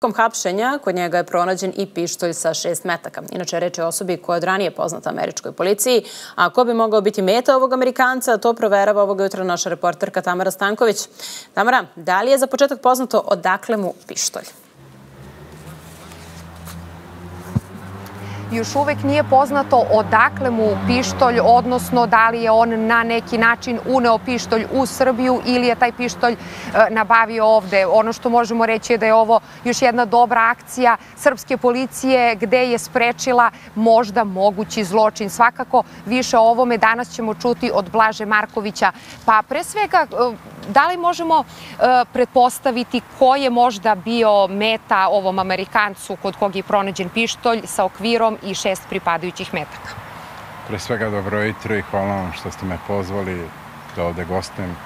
Tokom hapšenja kod njega je pronađen i pištolj sa šest metaka. Inače, reč je osobi koja je od ranije poznata američkoj policiji. A ko bi mogao biti meta ovog Amerikanca, to proverava ovog jutra naša reporterka Tamara Stanković. Tamara, da li je za početak poznato odakle mu pištolj? Još uvek nije poznato odakle mu pištolj, odnosno da li je on na neki način uneo pištolj u Srbiju ili je taj pištolj e, nabavio ovde. Ono što možemo reći je da je ovo još jedna dobra akcija srpske policije gde je sprečila možda mogući zločin. Svakako više o ovome danas ćemo čuti od Blaže Markovića. Pa pre svega, e, da li možemo e, pretpostaviti ko je možda bio meta ovom Amerikancu kod kog je pronađen pištolj sa okvirom i šest pripadajućih metaka. Pre svega dobro jutro i hvala vam što ste me pozvali da ovde gostujem.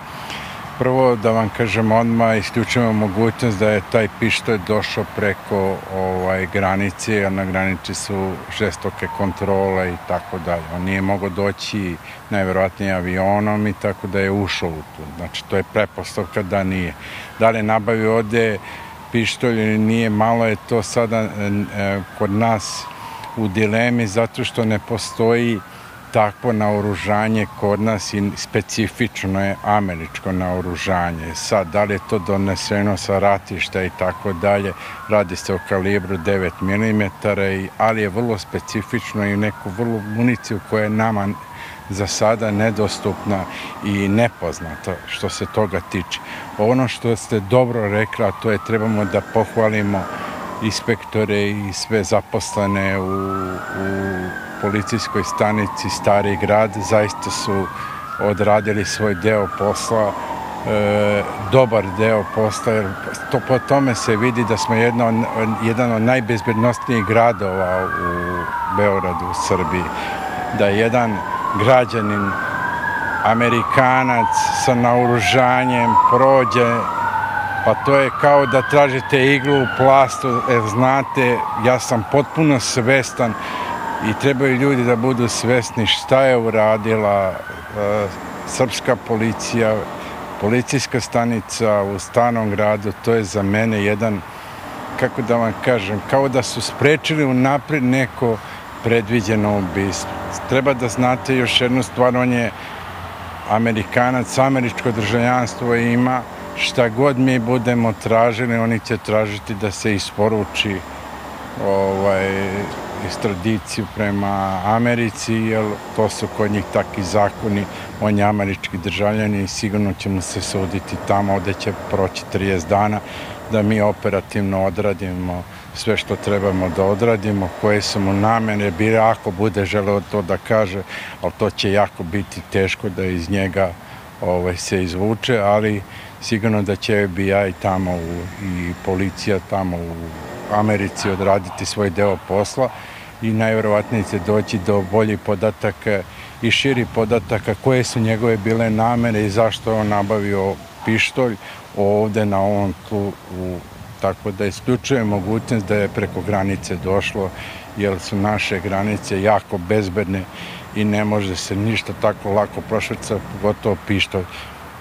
Prvo da vam kažem odmah, isključujemo mogućnost da je taj pištolj došao preko ovaj, granice, jer na granici su žestoke kontrole i tako dalje. On nije mogao doći najverovatnije avionom i tako da je ušao u tu. Znači, to je prepostavka da nije. Da li nabavio ovde pištolj ili nije, malo je to sada e, kod nas u dilemi zato što ne postoji takvo naoružanje kod nas i specifično je američko naoružanje. Sad, da li je to doneseno sa ratišta i tako dalje, radi se o kalibru 9 mm, ali je vrlo specifično i neku vrlo municiju koja je nama za sada nedostupna i nepoznata što se toga tiče. Ono što ste dobro rekla, to je trebamo da pohvalimo inspektore i sve zaposlene u, u policijskoj stanici Stari grad. Zaista su odradili svoj deo posla, e, dobar deo posla, jer to, po tome se vidi da smo jedno, jedan od najbezbednostnijih gradova u Beogradu, u Srbiji. Da jedan građanin, Amerikanac sa naoružanjem prođe Pa to je kao da tražite iglu u plastu, jer znate, ja sam potpuno svestan i trebaju ljudi da budu svesni šta je uradila uh, srpska policija, policijska stanica u stanom gradu, to je za mene jedan, kako da vam kažem, kao da su sprečili u napred neko predviđeno ubistvo. Treba da znate još jednu stvar, on je Amerikanac, američko državljanstvo ima, šta god mi budemo tražili, oni će tražiti da se isporuči ovaj, ekstradiciju prema Americi, jer to su kod njih takvi zakoni, on je američki državljan i sigurno ćemo se suditi tamo, ovde će proći 30 dana, da mi operativno odradimo sve što trebamo da odradimo, koje su mu namene bile, ako bude želeo to da kaže, ali to će jako biti teško da iz njega ovaj, se izvuče, ali sigurno da će FBI tamo u, i policija tamo u Americi odraditi svoj deo posla i najverovatnije će doći do boljih podataka i širi podataka koje su njegove bile namere i zašto je on nabavio pištolj ovde na ovom tlu u, tako da isključuje mogućnost da je preko granice došlo jer su naše granice jako bezbedne i ne može se ništa tako lako prošvrca, pogotovo pištolj.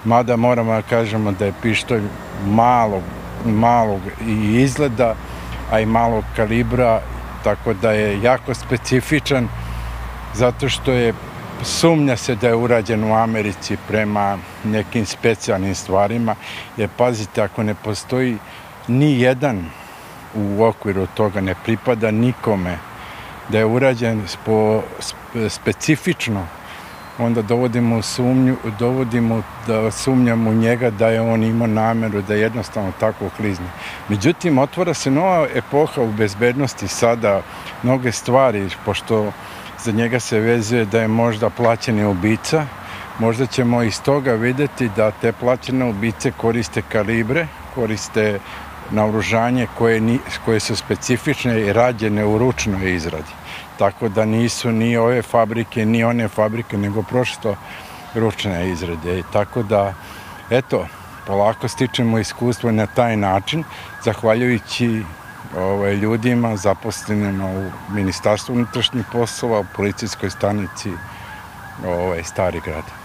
Mada moramo da kažemo da je pištolj malog, malog izgleda, a i malog kalibra, tako da je jako specifičan, zato što je sumnja se da je urađen u Americi prema nekim specijalnim stvarima, jer pazite, ako ne postoji ni jedan u okviru toga, ne pripada nikome, da je urađen po specifično onda dovodimo u sumnju, dovodimo da sumnjamo u njega da je on imao nameru da jednostavno tako klizne. Međutim, otvara se nova epoha u bezbednosti sada, mnoge stvari, pošto za njega se vezuje da je možda plaćeni ubica, možda ćemo iz toga videti da te plaćene ubice koriste kalibre, koriste naoružanje koje, koje su specifične i rađene u ručnoj izradi tako da nisu ni ove fabrike, ni one fabrike, nego prošto ručne izrade. Tako da, eto, polako stičemo iskustvo na taj način, zahvaljujući ovaj, ljudima zaposlenima u Ministarstvu unutrašnjih poslova, u policijskoj stanici ovaj, Stari grad.